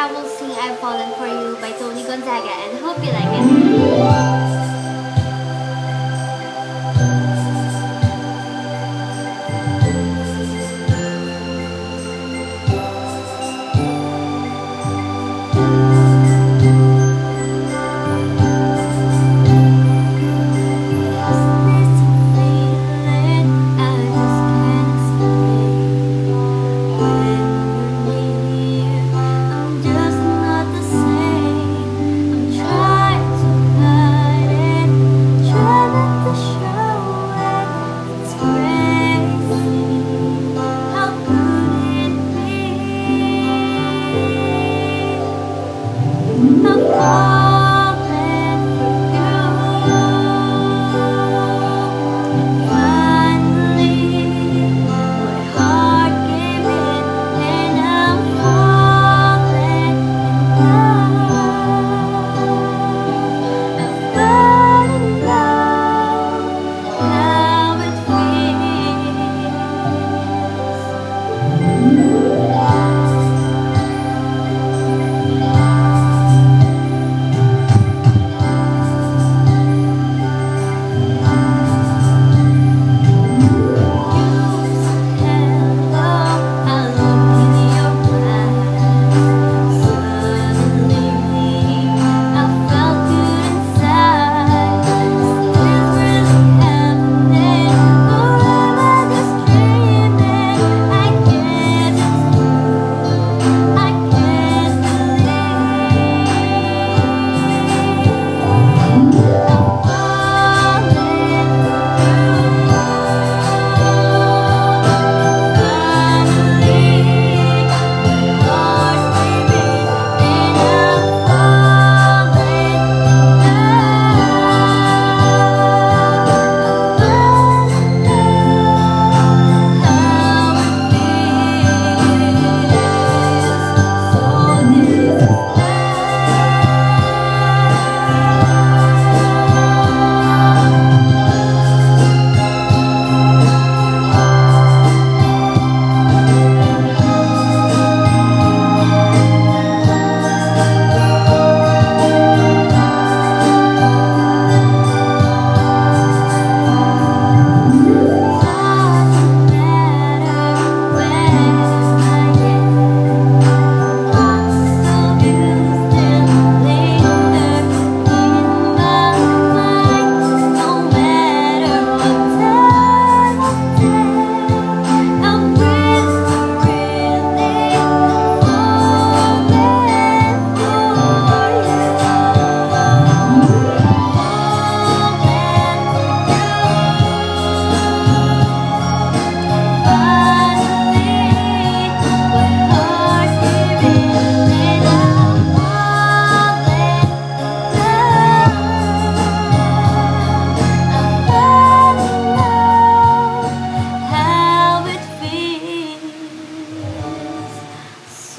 I will sing I've Fallen For You by Tony Gonzaga and hope you like it.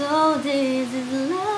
all this is love.